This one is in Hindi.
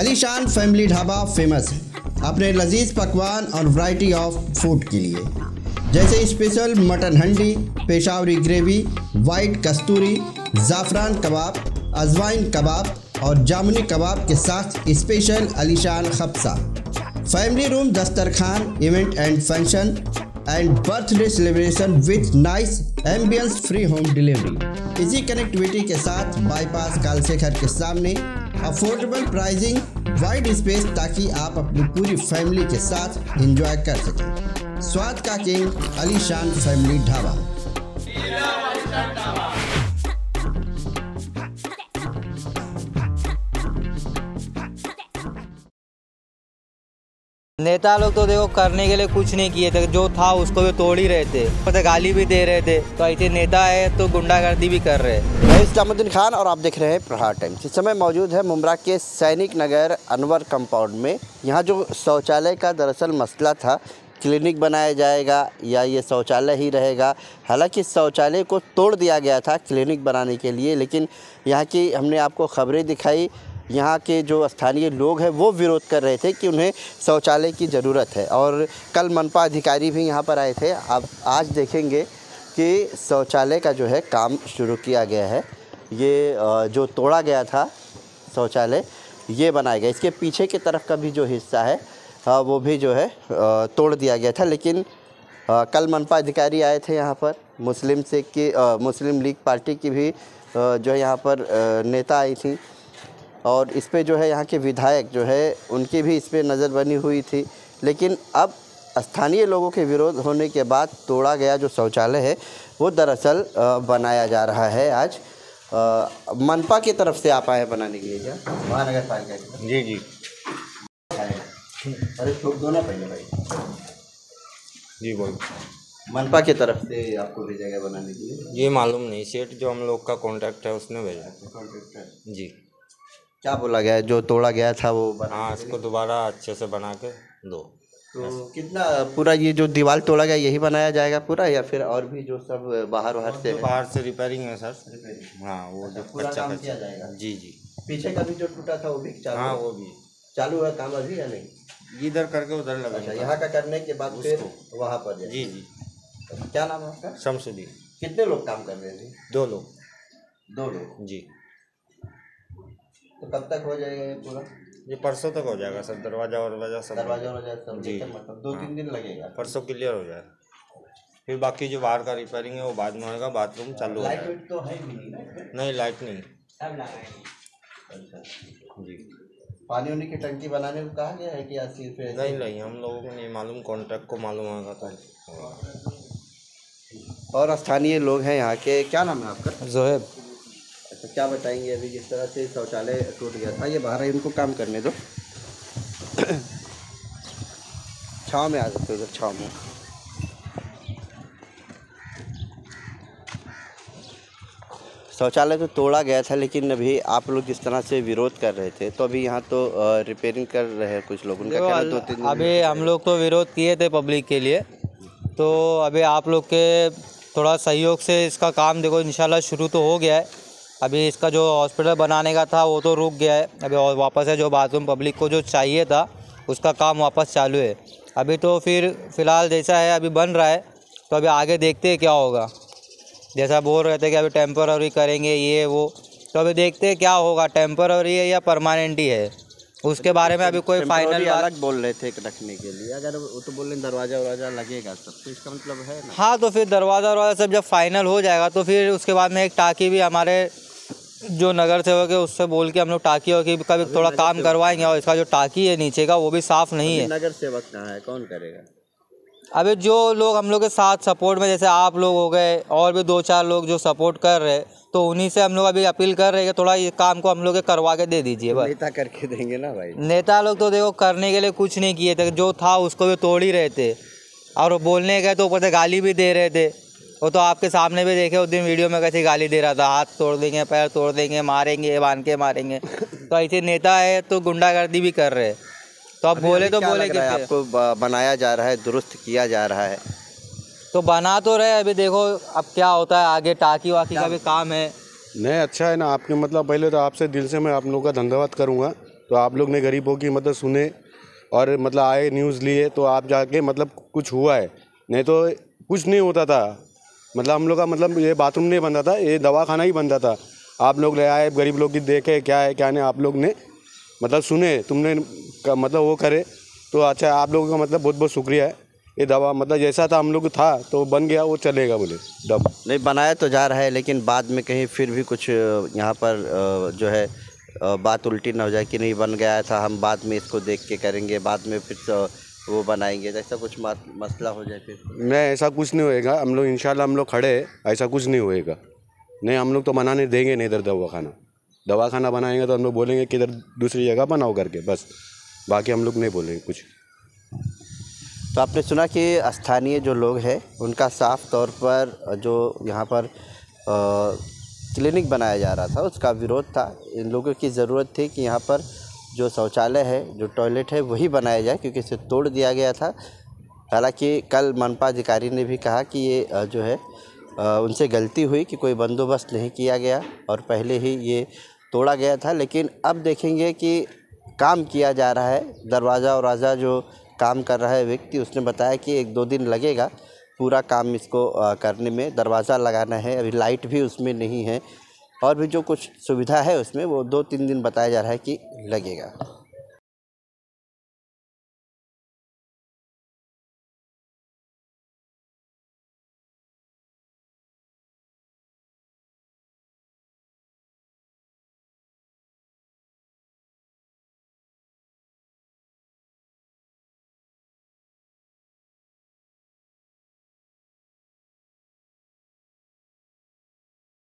अलीशान फैमिली ढाबा फ़ेमस है। अपने लजीज पकवान और वैरायटी ऑफ़ फ़ूड के लिए। जैसे स्पेशल मटन हंडी, पेशावरी ग्रेवी वाइट कस्तूरी, ज़ाफ़रान कबाब, अजवाइन कबाब और जामुनी कबाब के साथ स्पेशल अलीशान खबसा family room Dastarkhwan event and function and birthday celebration with nice ambience free home delivery इसी कनेक्टिविटी के साथ बाईपास कालशेखर के सामने अफोर्डेबल प्राइसिंग वाइड स्पेस ताकि आप अपनी पूरी फैमिली के साथ एंजॉय कर सकें। स्वाद का किंग अलीशान फैमिली ढाबा। नेता लोग तो देखो करने के लिए कुछ नहीं किए थे। जो था उसको भी तोड़ ही रहे थे। तो गाली भी दे रहे थे। तो ऐसे नेता है तो गुंडागर्दी भी कर रहे हैं। मैं इस्लामुद्दीन खान और आप देख रहे हैं प्रहार टाइम्स। इस समय मौजूद है मुमरा के सैनिक नगर अनवर कंपाउंड में। यहाँ जो शौचालय का दरअसल मसला था, क्लिनिक बनाया जाएगा या ये शौचालय ही रहेगा। हालाँकि शौचालय को तोड़ दिया गया था क्लिनिक बनाने के लिए, लेकिन यहाँ की हमने आपको खबरें दिखाई। यहाँ के जो स्थानीय लोग हैं, वो विरोध कर रहे थे कि उन्हें शौचालय की ज़रूरत है। और कल मनपा अधिकारी भी यहाँ पर आए थे। आप आज देखेंगे कि शौचालय का जो है काम शुरू किया गया है। ये जो तोड़ा गया था शौचालय, ये बनाया गया। इसके पीछे की तरफ़ का भी जो हिस्सा है वो भी जो है तोड़ दिया गया था। लेकिन कल मनपा अधिकारी आए थे यहाँ पर। मुस्लिम से की मुस्लिम लीग पार्टी की भी जो है यहाँ पर नेता आई थी। और इस पर जो है यहाँ के विधायक जो है उनकी भी इस पर नज़र बनी हुई थी। लेकिन अब स्थानीय लोगों के विरोध होने के बाद तोड़ा गया जो शौचालय है वो दरअसल बनाया जा रहा है आज। मनपा की तरफ़ से आप आए बनाने के लिए क्या? महानगर पालिका की जी जी। अरे ठोक दो ना पहले भाई। जी बोल। मनपा की तरफ़ से आपको भेजा गया बनाने के लिए? ये मालूम नहीं सेठ जो हम लोग का कॉन्ट्रैक्ट है उसने भेजा। कॉन्ट्रैक्टर जी। क्या बोला गया है? जो तोड़ा गया था वो बना हाँ इसको दोबारा अच्छे से बना के दो। तो कितना पूरा ये जो दीवार तोड़ा गया यही बनाया जाएगा पूरा या फिर और भी जो सब बाहर बाहर से बाहर से रिपेयरिंग है सर हाँ वो जो पूरा कच्चा काम किया जाएगा। जी जी। पीछे का भी जो टूटा था वो भी चालू हाँ वो भी। चालू है काम अभी या नहीं? इधर करके उधर लगा अच्छा यहाँ का करने के बाद फिर वहाँ पर जी जी। क्या नाम है आपका शमसुद्दीन कितने लोग काम कर रहे थे? दो लोग। दो लोग। जी। तो कब तक हो जाएगा ये पूरा? ये परसों तक हो जाएगा सर दरवाज़ा और वरवाजा सब। दरवाज़ा सब। जी। मतलब दो तीन दिन लगेगा। परसों क्लियर हो जाएगा। फिर बाकी जो बाहर का रिपेयरिंग है वो बाद में होगा बाथरूम चालू हो लाइट वेट तो है भी नहीं? नहीं लाइट नहीं। अच्छा। जी। पानी उनी की टंकी बनाने को कहा गया है कि आज सिर्फ़ नहीं नहीं हम लोगों को नहीं मालूम कॉन्ट्रैक्ट को मालूम होगा तो। और स्थानीय लोग हैं यहाँ के क्या नाम है आपका? जोहेब। अच्छा क्या बताएँगे अभी जिस तरह से शौचालय टूट गया था? ये बाहर है इनको काम करने दो। छाँव में आ सकते हो उधर छाँव में। शौचालय तो तोड़ा गया था लेकिन अभी आप लोग जिस तरह से विरोध कर रहे थे तो अभी यहाँ तो रिपेयरिंग कर रहे हैं कुछ लोग। उनका कहना दो तीन अभी हम लोग तो विरोध किए थे पब्लिक के लिए। तो अभी आप लोग के थोड़ा सहयोग से इसका काम देखो इंशाल्लाह शुरू तो हो गया है। अभी इसका जो हॉस्पिटल बनाने का था वो तो रुक गया है। अभी और वापस है जो बाथरूम पब्लिक को जो चाहिए था उसका काम वापस चालू है। अभी तो फिर फ़िलहाल जैसा है अभी बन रहा है। तो अभी आगे देखते हैं क्या होगा। जैसा बोल रहे थे कि अभी टेम्पररी करेंगे ये वो। तो अभी देखते हैं क्या होगा टेम्पररी है या परमानेंट ही है। उसके बारे में अभी कोई फाइनल अलग बोल रहे थे रखने के लिए। अगर वो तो बोल रहे दरवाज़ा वरवाजा लगेगा सब। तो इसका मतलब है ना? हाँ तो फिर दरवाज़ा वरवाज़ा सब जब फाइनल हो जाएगा तो फिर उसके बाद में एक टाकी भी हमारे जो नगर सेवक है उससे बोल के हम लोग टाकी वाकी का भी थोड़ा काम करवाएँगे और इसका जो टाकी है नीचे का वो भी साफ़ नहीं है। नगर सेवक कहाँ है? कौन करेगा? अभी जो लोग हम लोग के साथ सपोर्ट में जैसे आप लोग हो गए और भी दो चार लोग जो सपोर्ट कर रहे तो उन्हीं से हम लोग अभी अपील कर रहे हैं कि थोड़ा ये काम को हम लोग करवा के दे दीजिए बस। नेता करके देंगे ना भाई। नेता लोग तो देखो करने के लिए कुछ नहीं किए थे जो था उसको भी तोड़ ही रहे थे। और बोलने गए तो ऊपर से गाली भी दे रहे थे। वो तो आपके सामने भी देखे उस दिन वीडियो में कैसे गाली दे रहा था हाथ तोड़ देंगे पैर तोड़ देंगे मारेंगे बाँध के मारेंगे। तो ऐसे नेता है तो गुंडागर्दी भी कर रहे हैं। तो आप बोले तो बोले कि आपको बनाया जा रहा है दुरुस्त किया जा रहा है? तो बना तो रहे अभी देखो अब क्या होता है आगे टाकी वाकी का भी काम है। नहीं अच्छा है ना आपने मतलब पहले तो आपसे दिल से मैं आप लोगों का धन्यवाद करूँगा। तो आप लोग ने गरीबों की मतलब सुने और मतलब आए न्यूज़ लिए तो आप जाके मतलब कुछ हुआ है। नहीं तो कुछ नहीं होता था। मतलब हम लोग का मतलब ये बाथरूम नहीं बनता था, ये दवा खाना ही बनता था। आप लोग ले आए, गरीब लोग की देखे, क्या है, क्या नहीं, आप लोग ने मतलब सुने, तुमने मतलब वो करे। तो अच्छा आप लोगों का मतलब बहुत बहुत शुक्रिया है। ये दवा मतलब जैसा था, हम लोग था तो बन गया, वो चलेगा बोले, दब। नहीं, बनाया तो जा रहा है, लेकिन बाद में कहीं फिर भी कुछ यहाँ पर जो है बात उल्टी ना हो जाए कि नहीं, बन गया था, हम बाद में इसको देख के करेंगे, बाद में फिर वो बनाएँगे ऐसा कुछ मसला हो जाए फिर। नहीं ऐसा कुछ नहीं होएगा। हम लोग इंशाल्लाह हम लोग खड़े हैं ऐसा कुछ नहीं होएगा। नहीं हम लोग तो बनाने देंगे नहीं इधर दवा दवाखाना। दवाखाना बनाएँगे तो हम लोग बोलेंगे कि इधर दूसरी जगह बनाओ करके बस। बाकी हम लोग नहीं बोलेंगे कुछ। तो आपने सुना कि स्थानीय जो लोग हैं उनका साफ़ तौर पर जो यहाँ पर क्लिनिक बनाया जा रहा था उसका विरोध था। इन लोगों की ज़रूरत थी कि यहाँ पर जो शौचालय है, जो टॉयलेट है, वही बनाया जाए क्योंकि इसे तोड़ दिया गया था। हालाँकि कल मनपा अधिकारी ने भी कहा कि ये जो है उनसे गलती हुई कि कोई बंदोबस्त नहीं किया गया और पहले ही ये तोड़ा गया था। लेकिन अब देखेंगे कि काम किया जा रहा है। दरवाज़ा और राजा जो काम कर रहा है व्यक्ति, उसने बताया कि एक दो दिन लगेगा पूरा काम इसको करने में। दरवाज़ा लगाना है, अभी लाइट भी उसमें नहीं है। और भी जो कुछ सुविधा है उसमें वो दो तीन दिन बताया जा रहा है कि लगेगा।